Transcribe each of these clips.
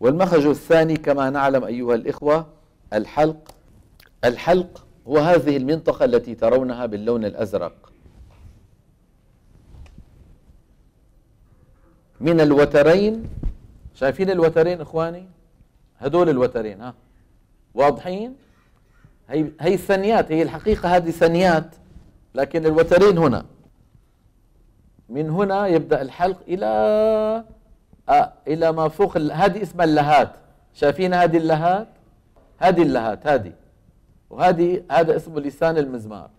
والمخرج الثاني كما نعلم أيها الإخوة الحلق. الحلق هو هذه المنطقة التي ترونها باللون الأزرق. من الوترين شايفين الوترين إخواني؟ هدول الوترين ها. واضحين؟ هي هي الثنيات هي الحقيقة هذه ثنيات لكن الوترين هنا. من هنا يبدأ الحلق إلى آه إلى ما فوق هذه اسمها اللهات. شايفين هذه اللهات؟ هذه اللهات هذه. وهذه هذا اسمه لسان المزمار.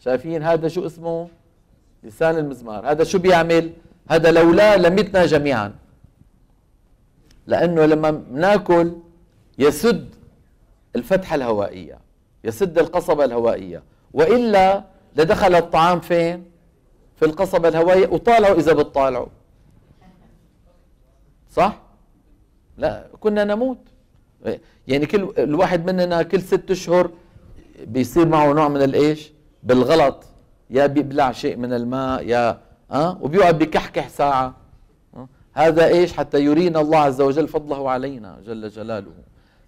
شايفين هذا شو اسمه؟ لسان المزمار. هذا شو بيعمل؟ هذا لولا لمتنا جميعا. لأنه لما ناكل يسد الفتحة الهوائية يسد القصبة الهوائية. وإلا لدخل الطعام فين؟ في القصبة الهوائية وطالعوا إذا بتطالعوا. صح؟ لا كنا نموت. يعني كل الواحد مننا كل ست اشهر بيصير معه نوع من الإيش؟ بالغلط. يا بيبلع شيء من الماء يا أه؟ وبيقعد بكحكح ساعة. أه؟ هذا إيش؟ حتى يرينا الله عز وجل فضله علينا جل جلاله.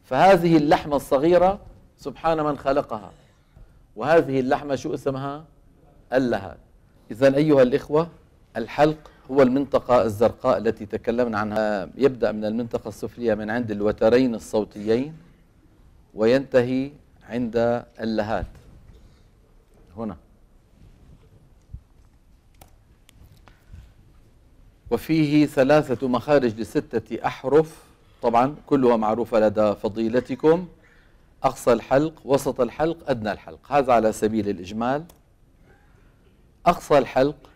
فهذه اللحمة الصغيرة سبحان من خلقها. وهذه اللحمة شو اسمها؟ اللهات اذا أيها الإخوة الحلق هو المنطقة الزرقاء التي تكلمنا عنها. يبدأ من المنطقة السفلية من عند الوترين الصوتيين وينتهي عند اللهات. هنا. وفيه ثلاثة مخارج لستة أحرف. طبعا كلها معروفة لدى فضيلتكم. أقصى الحلق وسط الحلق أدنى الحلق. هذا على سبيل الإجمال. أقصى الحلق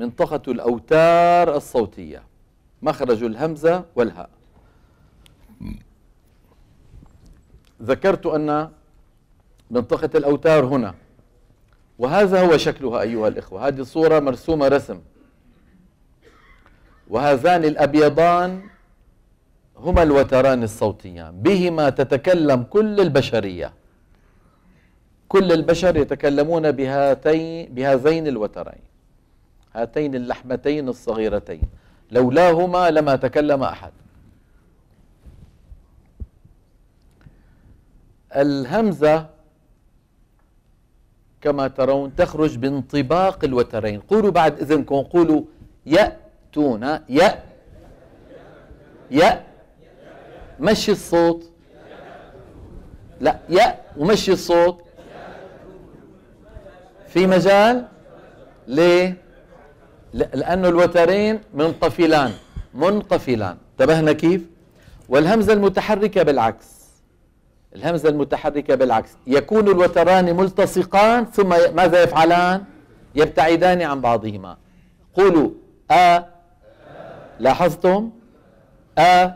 منطقة الأوتار الصوتية. مخرج الهمزة والهاء. ذكرت أن منطقة الأوتار هنا. وهذا هو شكلها أيها الإخوة. هذه صورة مرسومة رسم. وهذان الأبيضان هما الوتران الصوتيان. بهما تتكلم كل البشرية. كل البشر يتكلمون بهاتين بهذين الوترين. هاتين اللحمتين الصغيرتين. لولاهما لما تكلم أحد. الهمزة كما ترون تخرج بانطباق الوترين. قولوا بعد إذنكم. قولوا يأتون. يأ. يأ. مشي الصوت. لا يأ ومشي الصوت. في مجال؟ ليه؟ لأنه الوترين منقفلان منقفلان. انتبهنا كيف؟ والهمزة المتحركة بالعكس. الهمزة المتحركة بالعكس. يكون الوتران ملتصقان ثم ماذا يفعلان؟ يبتعدان عن بعضهما. قولوا أ لاحظتم؟ أ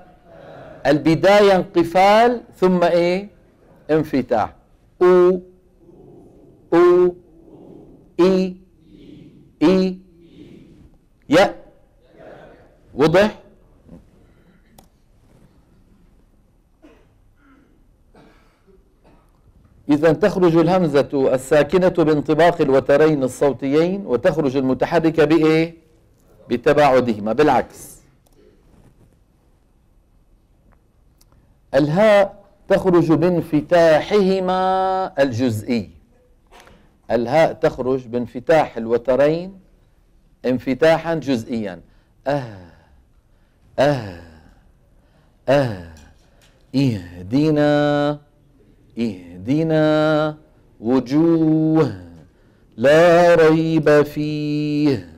البداية انقفال ثم إيه؟ انفتاح. أو أو إي إي يا. وضح إذا تخرج الهمزة الساكنة بانطباق الوترين الصوتيين وتخرج المتحركة بإيه؟ بتباعدهما بالعكس. الهاء تخرج بانفتاحهما الجزئي. الهاء تخرج بانفتاح الوترين انفتاحا جزئيا. أه أه أه اهدنا اهدنا وجوه لا ريب فيه.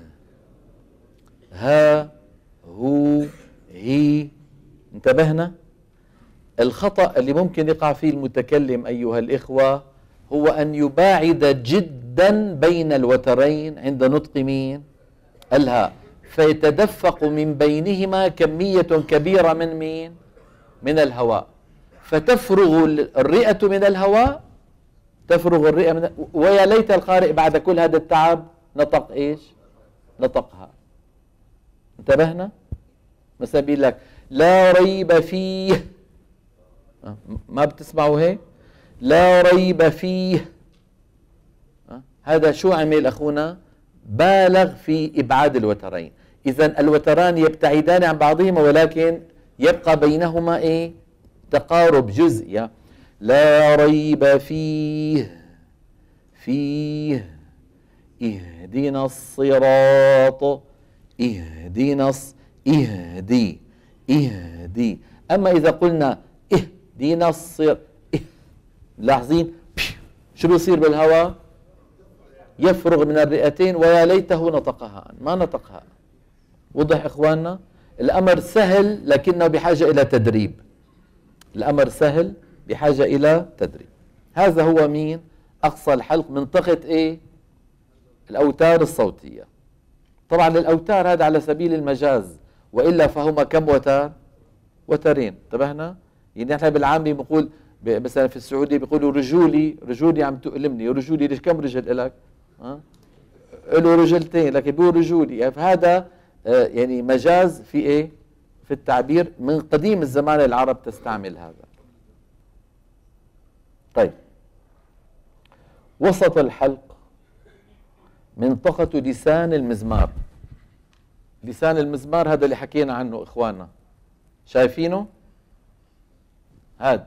ها هو هي. انتبهنا. الخطأ اللي ممكن يقع فيه المتكلم أيها الإخوة هو أن يباعد جدا بين الوترين عند نطق مين الهاء فيتدفق من بينهما كمية كبيرة من مين؟ من الهواء. فتفرغ الرئة من الهواء تفرغ الرئة من ويا ليت القارئ بعد كل هذا التعب نطق إيش؟ نطقها. انتبهنا؟ مثلا بيقول لك. لا ريب فيه. أه، ما بتسمعوا هيك؟ لا ريب فيه. أه، هذا شو عمل أخونا؟ بالغ في إبعاد الوترين. إذا الوتران يبتعدان عن بعضهما ولكن يبقى بينهما إيه؟ تقارب جزئي لا ريب فيه فيه اهدنا الصراط اهدنا اهدي اهدي. أما إذا قلنا اهدنا الصراط إه لاحظين؟ شو بيصير بالهواء؟ يفرغ من الرئتين ويا ليته نطقها. ما نطقها. وضح إخواننا الأمر سهل لكنه بحاجة إلى تدريب. الأمر سهل بحاجة إلى تدريب. هذا هو مين؟ أقصى الحلق منطقة إيه؟ الأوتار الصوتية. طبعا الاوتار هذا على سبيل المجاز وإلا فهما كم وتر وترين. انتبهنا؟ يعني إحنا بالعامي بنقول مثلا في السعودية بيقولوا رجولي رجولي عم تؤلمني رجولي ليش كم رجل لك له رجلتين لكن بيقول رجولي يعني فهذا آه، يعني مجاز في إيه؟ في التعبير من قديم الزمان العرب تستعمل هذا. طيب. وسط الحلق منطقة لسان المزمار. لسان المزمار هذا اللي حكينا عنه إخواننا. شايفينه؟ هذا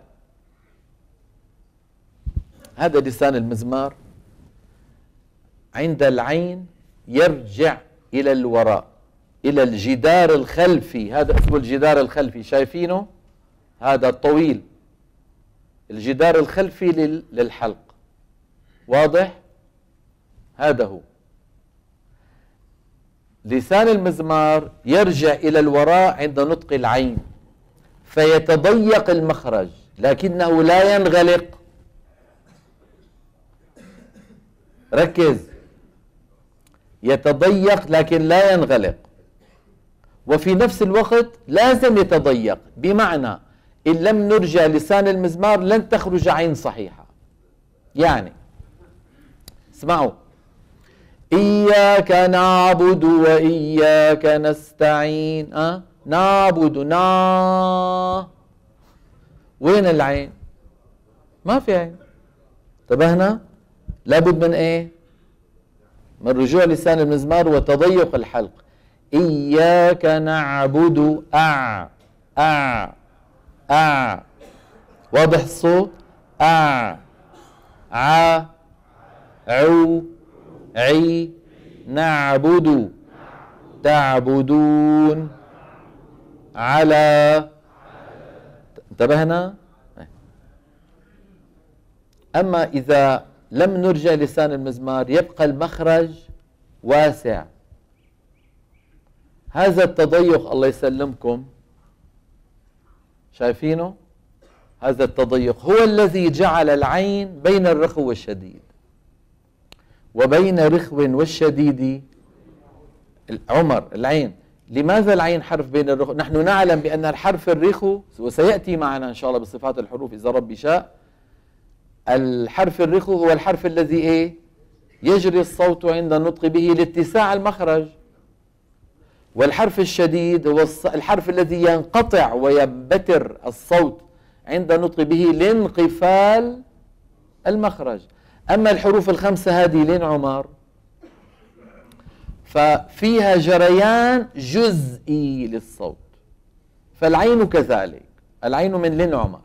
هذا لسان المزمار. عند العين يرجع إلى الوراء إلى الجدار الخلفي. هذا اسمه الجدار الخلفي. شايفينه؟ هذا الطويل. الجدار الخلفي للحلق. واضح؟ هذا هو. لسان المزمار يرجع إلى الوراء عند نطق العين فيتضيق المخرج لكنه لا ينغلق. ركز. يتضيق لكن لا ينغلق. وفي نفس الوقت لازم يتضيق. بمعنى إن لم نرجع لسان المزمار لن تخرج عين صحيحة. يعني اسمعوا. إياك نعبد وإياك نستعين. أه؟ نعبد نا. وين العين؟ ما في عين. انتبهنا لابد من إيه؟ من رجوع لسان المزمار وتضيق الحلق. إياك نعبد أع أع أع. واضح الصوت؟ أع ع عو عي. نعبد تعبدون. على. انتبهنا أما إذا لم نرجع لسان المزمار يبقى المخرج واسع. هذا التضيق الله يسلمكم. شايفينه؟ هذا التضيق هو الذي جعل العين بين الرخو والشديد وبين رخو والشديد عمر العين. لماذا العين حرف بين الرخو؟ نحن نعلم بأن الحرف الرخو وسيأتي معنا إن شاء الله بصفات الحروف إذا ربي شاء. الحرف الرخو هو الحرف الذي إيه؟ يجري الصوت عند النطق به لاتساع المخرج. والحرف الشديد هو الحرف الذي ينقطع وينبتر الصوت عند النطق به لانقفال المخرج. أما الحروف الخمسة هذه لين عمر؟ ففيها جريان جزئي للصوت. فالعين كذلك. العين من لين عمر.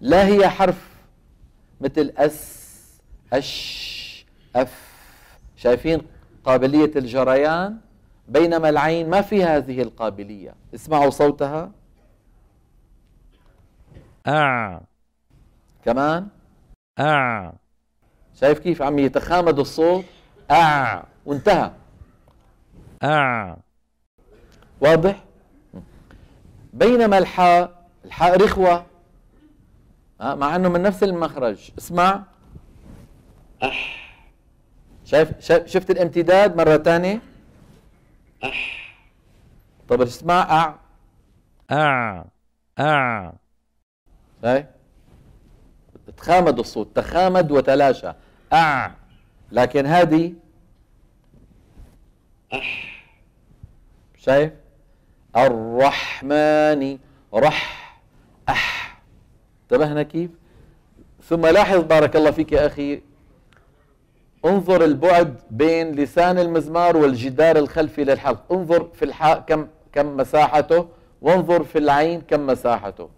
لا هي حرف مثل أس أش أف. شايفين؟ قابلية الجريان بينما العين ما فيها هذه القابلية. اسمعوا صوتها. أع كمان؟ أع شايف كيف عم يتخامد الصوت؟ أع وانتهى. أع واضح؟ بينما الحاء الحاء رخوة. مع إنه من نفس المخرج. اسمع. أح. شايف شفت الامتداد مرة ثانية أح. طب اسمع. أع. أع. أع. شايف؟ تخامد الصوت. تخامد وتلاشى. أع. لكن هذه. أح. شايف؟ الرحمن رح. أح. انتبهنا كيف؟ ثم لاحظ بارك الله فيك يا أخي انظر البعد بين لسان المزمار والجدار الخلفي للحلق. انظر في الحاء كم كم مساحته وانظر في العين كم مساحته.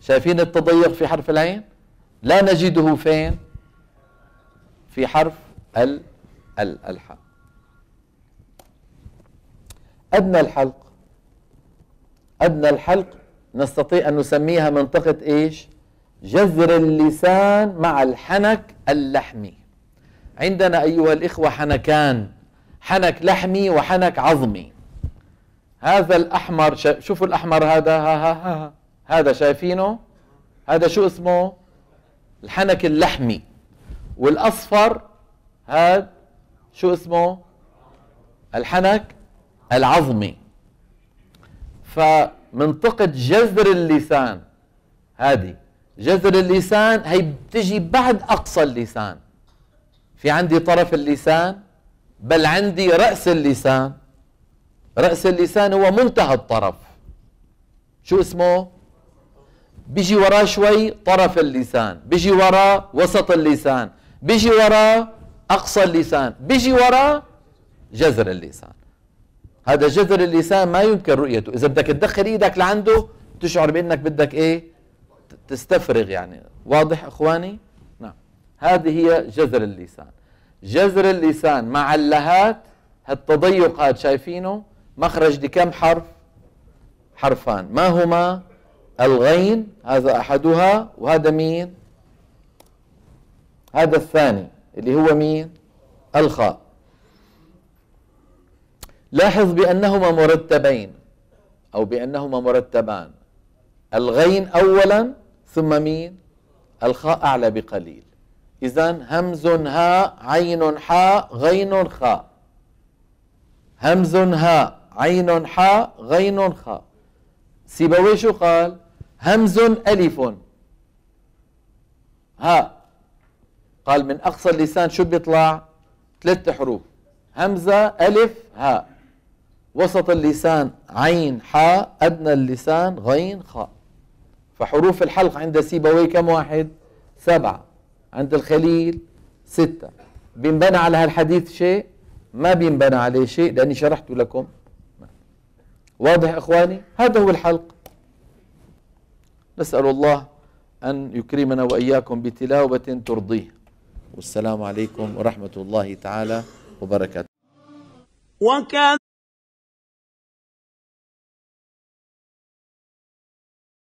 شايفين التضيق في حرف العين؟ لا نجده فين؟ في حرف ال ال الحاء. أدنى الحلق أدنى الحلق نستطيع أن نسميها منطقة إيش؟ جذر اللسان مع الحنك اللحمي. عندنا أيها الإخوة حنكان حنك لحمي وحنك عظمي. هذا الأحمر شوفوا الأحمر هذا ها ها ها هذا شايفينه؟ هذا شو اسمه؟ الحنك اللحمي. والأصفر هذا شو اسمه؟ الحنك العظمي. فمنطقة جذر اللسان. هذه جذر اللسان هي بتجي بعد أقصى اللسان. في عندي طرف اللسان بل عندي رأس اللسان. رأس اللسان هو منتهى الطرف. شو اسمه؟ بيجي وراه شوي طرف اللسان. بيجي وراه وسط اللسان. بيجي وراه أقصى اللسان. بيجي وراه جذر اللسان. هذا جذر اللسان ما يمكن رؤيته. إذا بدك تدخل إيدك لعنده تشعر بأنك بدك إيه؟ تستفرغ يعني. واضح إخواني؟ نعم. هذه هي جذر اللسان. جذر اللسان مع اللهات هالتضيق هذا شايفينه؟ مخرج لكم حرف؟ حرفان. ما هما؟ الغين هذا أحدها. وهذا مين؟ هذا الثاني اللي هو مين؟ الخاء. لاحظ بأنهما مرتبين أو بأنهما مرتبان. الغين أولا ثم مين؟ الخاء أعلى بقليل. إذا همز هاء عين حاء غين خاء. همز هاء عين حاء غين خاء. سيبويه شو قال همز ألف. هاء قال من أقصى اللسان شو بيطلع؟ ثلاث حروف. همزة ألف هاء وسط اللسان عين حاء أدنى اللسان غين خاء. فحروف الحلق عند سيبويه كم واحد؟ سبعة. عند الخليل ستة. بينبنى على هالحديث شيء؟ ما بينبنى عليه شيء لأني شرحت لكم. واضح إخواني؟ هذا هو الحلق. نسأل الله أن يكرمنا وإياكم بتلاوة ترضيه. والسلام عليكم ورحمة الله تعالى وبركاته. وكذا